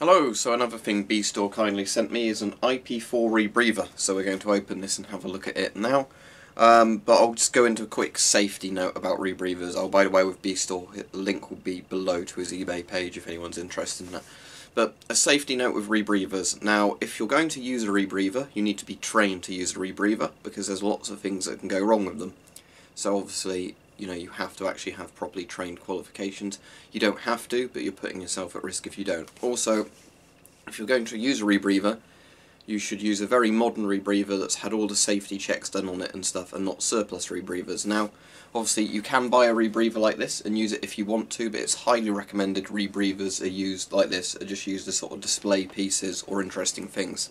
Hello, so another thing Beastoree kindly sent me is an IP4 rebreather, so we're going to open this and have a look at it now. Um, but I'll just go into a quick safety note about rebreathers. Oh, by the way, with Beastoree, the link will be below to his eBay page if anyone's interested in that. But a safety note with rebreathers. Now, if you're going to use a rebreather, you need to be trained to use a rebreather, because there's lots of things that can go wrong with them. So obviously, you know, you have to actually have properly trained qualifications. You don't have to, but you're putting yourself at risk if you don't. Also, if you're going to use a rebreather, you should use a very modern rebreather that's had all the safety checks done on it and stuff, and not surplus rebreathers. Now, obviously, you can buy a rebreather like this and use it if you want to, but it's highly recommended rebreathers are used like this, are just used as sort of display pieces or interesting things.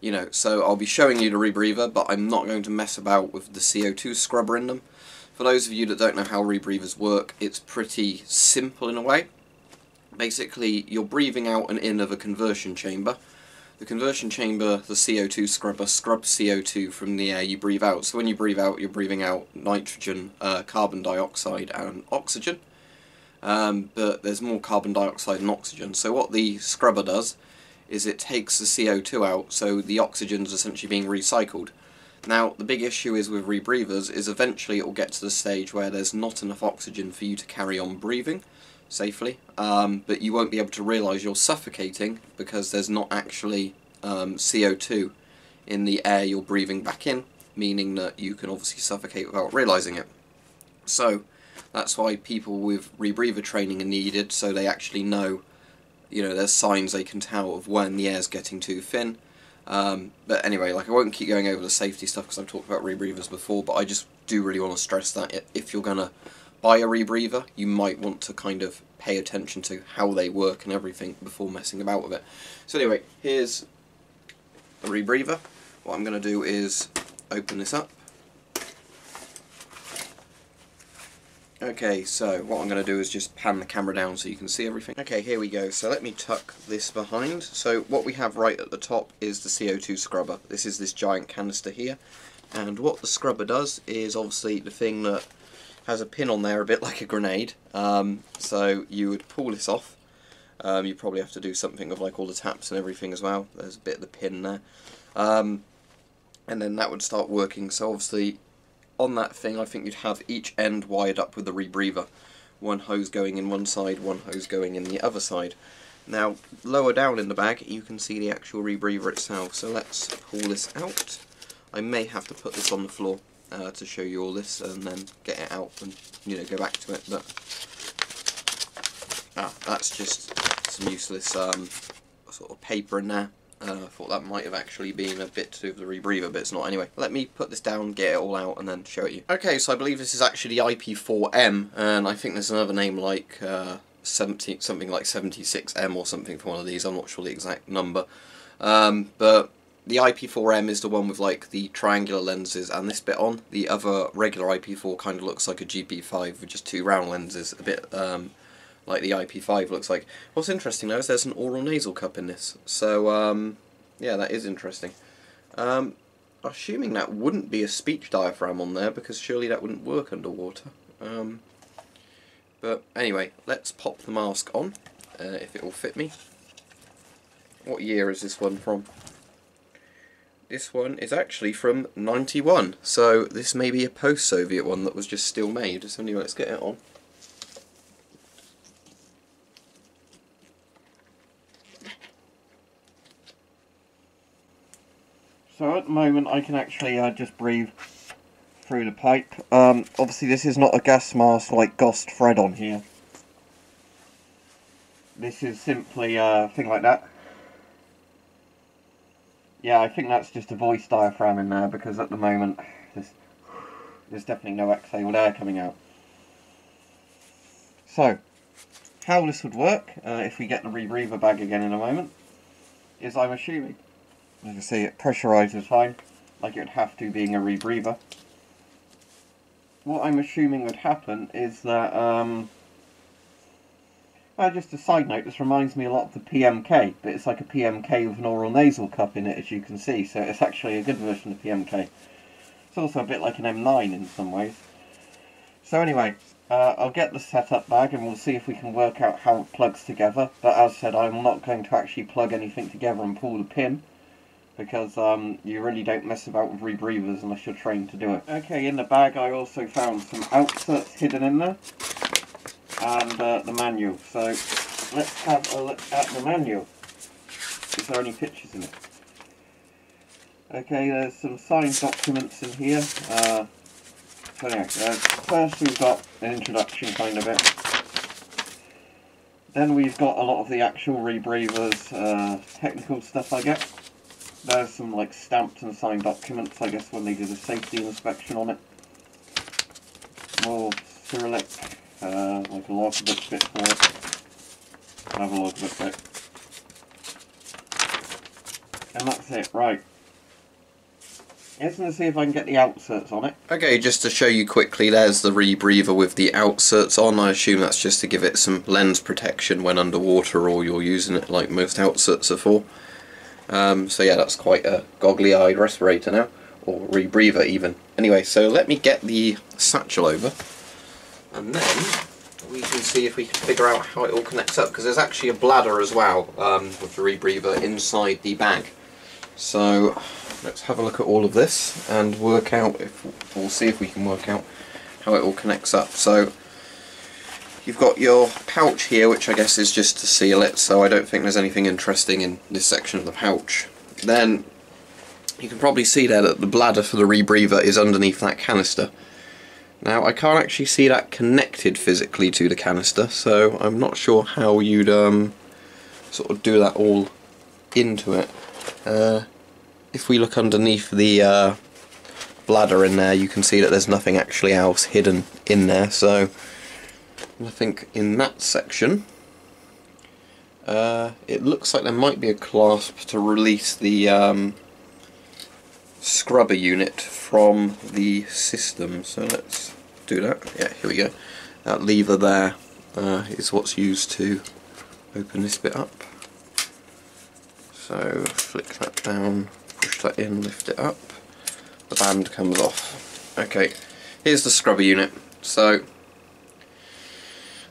You know, so I'll be showing you the rebreather, but I'm not going to mess about with the CO2 scrubber in them. For those of you that don't know how rebreathers work, it's pretty simple in a way. Basically, you're breathing out and in of a conversion chamber. The conversion chamber, the CO2 scrubber, scrubs CO2 from the air you breathe out. So when you breathe out, you're breathing out nitrogen, uh, carbon dioxide and oxygen. Um, but there's more carbon dioxide and oxygen. So what the scrubber does is it takes the CO2 out, so the oxygen is essentially being recycled. Now, the big issue is with rebreathers is eventually it will get to the stage where there's not enough oxygen for you to carry on breathing safely, um, but you won't be able to realise you're suffocating because there's not actually um, CO2 in the air you're breathing back in, meaning that you can obviously suffocate without realising it. So, that's why people with rebreather training are needed, so they actually know, you know, there's signs they can tell of when the air's getting too thin, um, but anyway, like I won't keep going over the safety stuff because I've talked about rebreathers before, but I just do really want to stress that if you're going to buy a rebreather, you might want to kind of pay attention to how they work and everything before messing about with it. So anyway, here's the rebreather. What I'm going to do is open this up. Okay, so what I'm going to do is just pan the camera down so you can see everything. Okay, here we go. So let me tuck this behind. So what we have right at the top is the CO2 scrubber. This is this giant canister here. And what the scrubber does is obviously the thing that has a pin on there a bit like a grenade. Um, so you would pull this off. Um, you probably have to do something of like all the taps and everything as well. There's a bit of the pin there. Um, and then that would start working. So obviously on that thing, I think you'd have each end wired up with a rebreather. One hose going in one side, one hose going in the other side. Now, lower down in the bag, you can see the actual rebreather itself. So let's pull this out. I may have to put this on the floor uh, to show you all this and then get it out and, you know, go back to it. But, ah, that's just some useless um, sort of paper in there. Uh, I thought that might have actually been a bit to do with the rebreather, but it's not anyway. Let me put this down, get it all out, and then show it you. Okay, so I believe this is actually IP4M, and I think there's another name like uh, 70, something like 76M or something for one of these. I'm not sure the exact number. Um, but the IP4M is the one with like the triangular lenses and this bit on. The other regular IP4 kind of looks like a GP5 with just two round lenses, a bit um, like the IP5 looks like. What's interesting though is there's an oral nasal cup in this, so um, yeah, that is interesting. Um, assuming that wouldn't be a speech diaphragm on there because surely that wouldn't work underwater. Um, but anyway, let's pop the mask on, uh, if it will fit me. What year is this one from? This one is actually from 91, so this may be a post-Soviet one that was just still made. So anyway, let's get it on. So at the moment I can actually uh, just breathe through the pipe. Um, obviously this is not a gas mask like Ghost Fred on here. This is simply uh, a thing like that. Yeah, I think that's just a voice diaphragm in there because at the moment there's, there's definitely no exhaled air coming out. So, how this would work, uh, if we get the rebreather bag again in a moment, is I'm assuming as you see, it pressurizes fine, like it would have to being a rebreather. What I'm assuming would happen is that, um, uh, just a side note, this reminds me a lot of the PMK, but it's like a PMK with an oral nasal cup in it, as you can see, so it's actually a good version of the PMK. It's also a bit like an M9 in some ways. So anyway, Uh, I'll get the setup bag and we'll see if we can work out how it plugs together. But as said, I'm not going to actually plug anything together and pull the pin because um, you really don't mess about with rebreathers unless you're trained to do it. Okay, in the bag I also found some outserts hidden in there and uh, the manual. So let's have a look at the manual. Is there any pictures in it? Okay, there's some signed documents in here. Uh, so yeah, uh, first we've got an introduction kind of it. Then we've got a lot of the actual rebreathers, uh, technical stuff I get. There's some like stamped and signed documents, I guess, when they did a safety inspection on it. More Cyrillic, uh, like a logbook bit for it. Another logbook bit. And that's it, right. Let's see if I can get the outserts on it. Okay, just to show you quickly, there's the rebreather with the outserts on. I assume that's just to give it some lens protection when underwater or you're using it like most outserts are for. Um, so yeah, that's quite a goggly-eyed respirator now, or rebreather even. Anyway, so let me get the satchel over, and then we can see if we can figure out how it all connects up, because there's actually a bladder as well um, with the rebreather inside the bag. So let's have a look at all of this and work out if we'll see if we can work out how it all connects up. So you've got your pouch here which I guess is just to seal it so I don't think there's anything interesting in this section of the pouch. Then you can probably see there that the bladder for the rebreather is underneath that canister. Now I can't actually see that connected physically to the canister so I'm not sure how you'd um, sort of do that all into it. Uh, if we look underneath the uh, bladder in there you can see that there's nothing actually else hidden in there so I think in that section uh, it looks like there might be a clasp to release the um, scrubber unit from the system. So let's do that. Yeah here we go. That lever there uh, is what's used to open this bit up. So flick that down push that in, lift it up, the band comes off. Okay, here's the scrubber unit. So,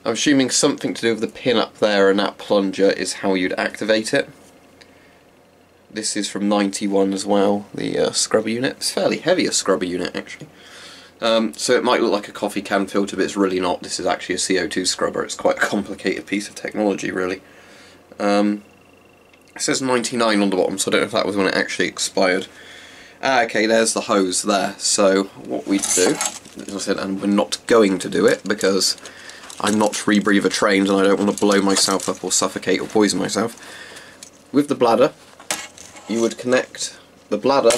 I'm assuming something to do with the pin up there and that plunger is how you'd activate it. This is from 91 as well, the uh, scrubber unit. It's fairly heavy a scrubber unit actually. Um, so it might look like a coffee can filter, but it's really not. This is actually a CO2 scrubber. It's quite a complicated piece of technology, really. Um, it says 99 on the bottom, so I don't know if that was when it actually expired. Ah, okay, there's the hose there. So what we do, as I said, and we're not going to do it because I'm not rebreather trained and I don't want to blow myself up or suffocate or poison myself. With the bladder, you would connect the bladder,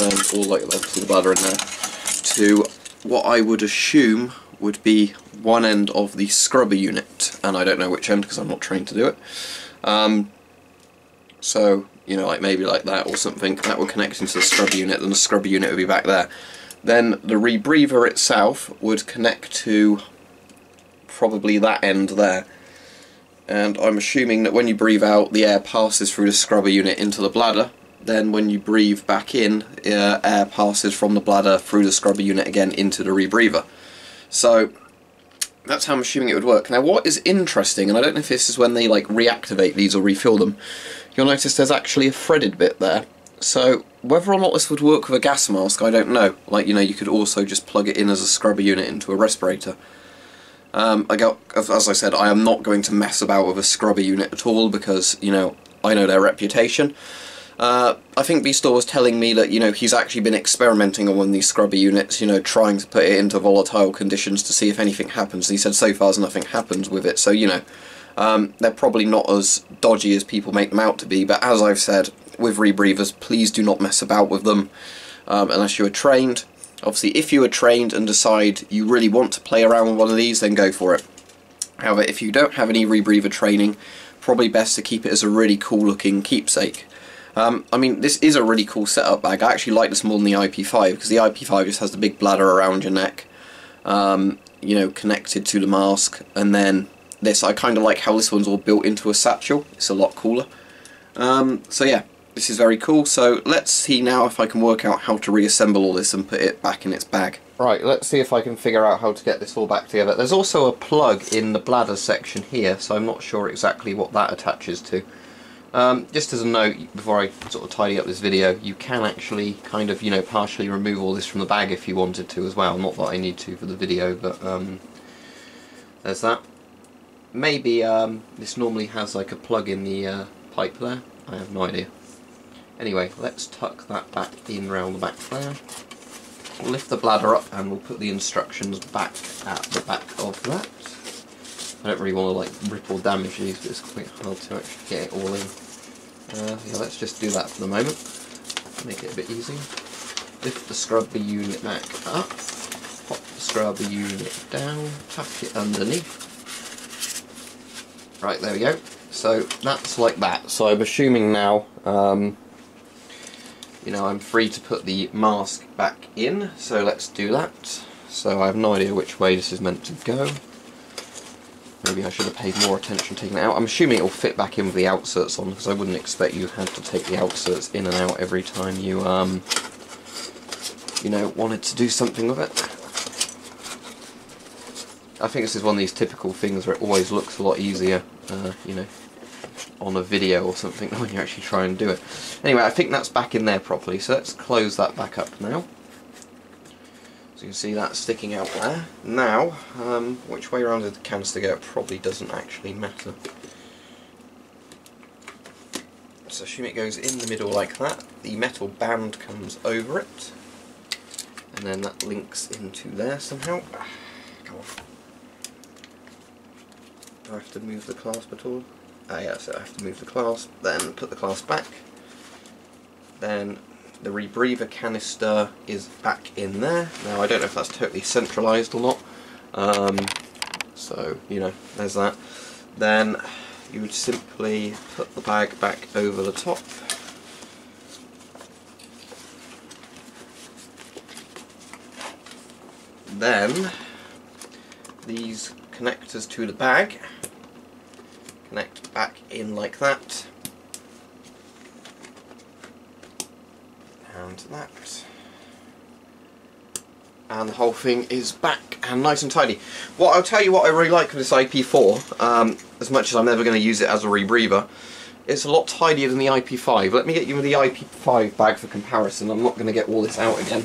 um, or like obviously the bladder in there, to what I would assume would be one end of the scrubber unit, and I don't know which end because I'm not trained to do it. Um, so, you know, like maybe like that or something, that would connect into the scrubber unit, then the scrubber unit would be back there. Then the rebreather itself would connect to probably that end there. And I'm assuming that when you breathe out, the air passes through the scrubber unit into the bladder. Then when you breathe back in, uh, air passes from the bladder through the scrubber unit again into the rebreather. So that's how I'm assuming it would work. Now what is interesting, and I don't know if this is when they like reactivate these or refill them, you'll notice there's actually a threaded bit there. So whether or not this would work with a gas mask, I don't know. Like, you know, you could also just plug it in as a scrubber unit into a respirator. Um, I got, as I said, I am not going to mess about with a scrubber unit at all because, you know, I know their reputation. Uh, I think Beastoree was telling me that, you know, he's actually been experimenting on one of these scrubber units, you know, trying to put it into volatile conditions to see if anything happens. And he said so far as nothing happens with it, so, you know, um, they're probably not as dodgy as people make them out to be, but as I've said, with rebreathers, please do not mess about with them um, unless you are trained. Obviously, if you are trained and decide you really want to play around with one of these, then go for it. However, if you don't have any rebreather training, probably best to keep it as a really cool looking keepsake. Um, I mean, this is a really cool setup bag. I actually like this more than the IP5 because the IP5 just has the big bladder around your neck, um, you know, connected to the mask, and then this. I kind of like how this one's all built into a satchel. It's a lot cooler. Um, so yeah, this is very cool. So let's see now if I can work out how to reassemble all this and put it back in its bag. Right, let's see if I can figure out how to get this all back together. There's also a plug in the bladder section here, so I'm not sure exactly what that attaches to. Um, just as a note, before I sort of tidy up this video, you can actually kind of, you know, partially remove all this from the bag if you wanted to as well. Not that I need to for the video, but um, there's that. Maybe um, this normally has like a plug in the uh, pipe there. I have no idea. Anyway, let's tuck that back in round the back there. We'll lift the bladder up and we'll put the instructions back at the back of that. I don't really want to like rip or damage these, but it's quite hard to actually get it all in. Uh, yeah, let's just do that for the moment. Make it a bit easier. Lift the scrubber unit back up. Pop the scrubber unit down. Tuck it underneath. Right, there we go. So that's like that. So I'm assuming now um, you know, I'm free to put the mask back in, so let's do that. So I have no idea which way this is meant to go. Maybe I should have paid more attention taking it out. I'm assuming it will fit back in with the outserts on, because I wouldn't expect you had to take the outserts in and out every time you, um, you know, wanted to do something with it. I think this is one of these typical things where it always looks a lot easier, uh, you know, on a video or something when you actually try and do it. Anyway, I think that's back in there properly, so let's close that back up now. So you can see that sticking out there. Now, um, which way around did the canister go? It probably doesn't actually matter. So assume it goes in the middle like that. The metal band comes over it. And then that links into there somehow. Come on. Do I have to move the clasp at all? Ah yeah, so I have to move the clasp, then put the clasp back. Then the rebreather canister is back in there. Now I don't know if that's totally centralised or not. Um, so, you know, there's that. Then you would simply put the bag back over the top. Then these connectors to the bag connect back in like that and that and the whole thing is back and nice and tidy. What I'll tell you what I really like with this IP4, um, as much as I'm never going to use it as a rebreather, it's a lot tidier than the IP5. Let me get you the IP5 bag for comparison. I'm not going to get all this out again.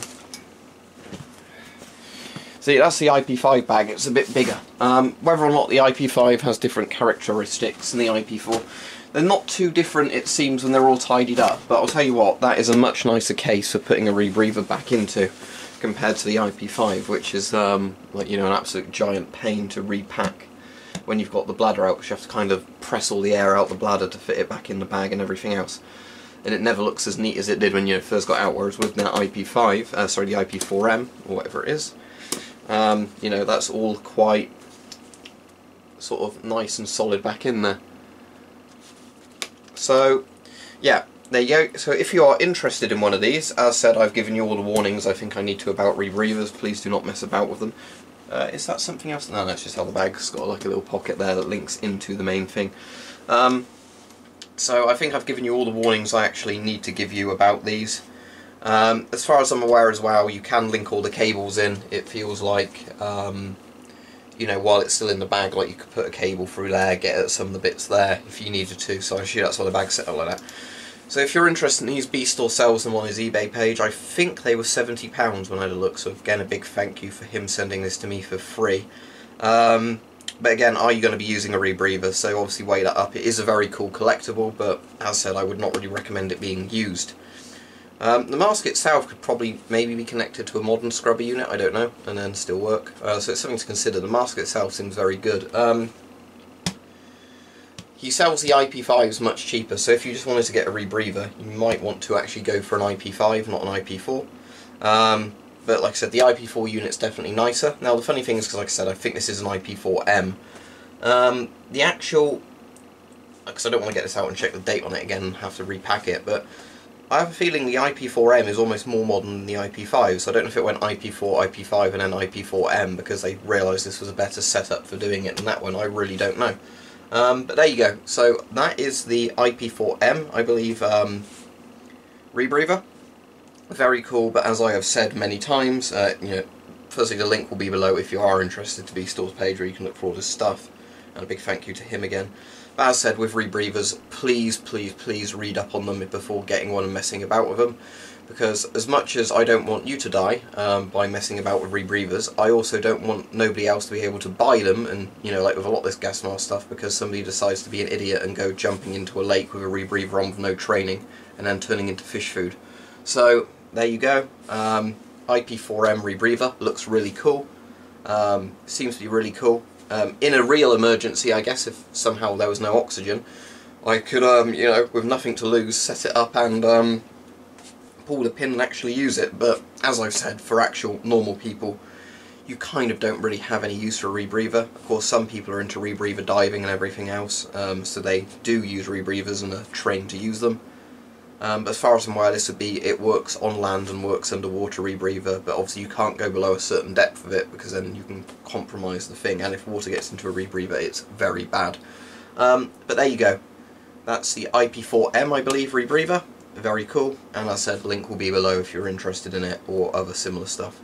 See, that's the IP5 bag, it's a bit bigger. Um, whether or not the IP5 has different characteristics than the IP4, they're not too different it seems when they're all tidied up, but I'll tell you what, that is a much nicer case for putting a rebreather back into compared to the IP5, which is um, like you know an absolute giant pain to repack when you've got the bladder out, because you have to kind of press all the air out the bladder to fit it back in the bag and everything else. And it never looks as neat as it did when you first got out, whereas with the IP5, uh, sorry, the IP4M, or whatever it is, um, you know, that's all quite sort of nice and solid back in there. So, yeah, there you go. So if you are interested in one of these, as said, I've given you all the warnings I think I need to about rebreathers. Please do not mess about with them. Uh, is that something else? No, that's just how the bag's got like a little pocket there that links into the main thing. Um, so I think I've given you all the warnings I actually need to give you about these. Um, as far as I'm aware as well, you can link all the cables in. It feels like, um, you know, while it's still in the bag, like you could put a cable through there, get at some of the bits there if you needed to. So I assume that's why the bag's set up like that. So if you're interested in these, Beastoree sells them on his eBay page. I think they were £70 when I had a look, so again a big thank you for him sending this to me for free. Um, but again, are you going to be using a rebreather? So obviously weigh that up. It is a very cool collectible, but as said, I would not really recommend it being used. Um, the mask itself could probably maybe be connected to a modern scrubber unit, I don't know, and then still work. Uh, so it's something to consider. The mask itself seems very good. Um, he sells the IP5s much cheaper, so if you just wanted to get a rebreather, you might want to actually go for an IP5, not an IP4. Um, but like I said, the IP4 unit's definitely nicer. Now the funny thing is, because like I said, I think this is an IP4M. Um, the actual, because I don't want to get this out and check the date on it again and have to repack it, but I have a feeling the IP4M is almost more modern than the IP5, so I don't know if it went IP4, IP5 and then IP4M because they realised this was a better setup for doing it than that one, I really don't know. Um, but there you go, so that is the IP4M, I believe, um, rebreather. Very cool, but as I have said many times, uh, you know, firstly, the link will be below if you are interested to Beastoree's page where you can look for all this stuff. And a big thank you to him again. But as said, with rebreathers, please, please, please read up on them before getting one and messing about with them. Because as much as I don't want you to die um, by messing about with rebreathers, I also don't want nobody else to be able to buy them and, you know, like with a lot of this gas mask stuff, because somebody decides to be an idiot and go jumping into a lake with a rebreather on with no training and then turning into fish food. So, there you go. Um, IP4M rebreather looks really cool. Um, seems to be really cool. Um, in a real emergency, I guess, if somehow there was no oxygen, I could, um, you know, with nothing to lose, set it up and um, pull the pin and actually use it. But as I've said, for actual normal people, you kind of don't really have any use for a rebreather. Of course, some people are into rebreather diving and everything else, um, so they do use rebreathers and are trained to use them. Um, as far as I'm aware, this would be, it works on land and works underwater rebreather, but obviously you can't go below a certain depth of it because then you can compromise the thing, and if water gets into a rebreather, it's very bad. Um, but there you go. That's the IP4M, I believe, rebreather. Very cool, and as I said, link will be below if you're interested in it or other similar stuff.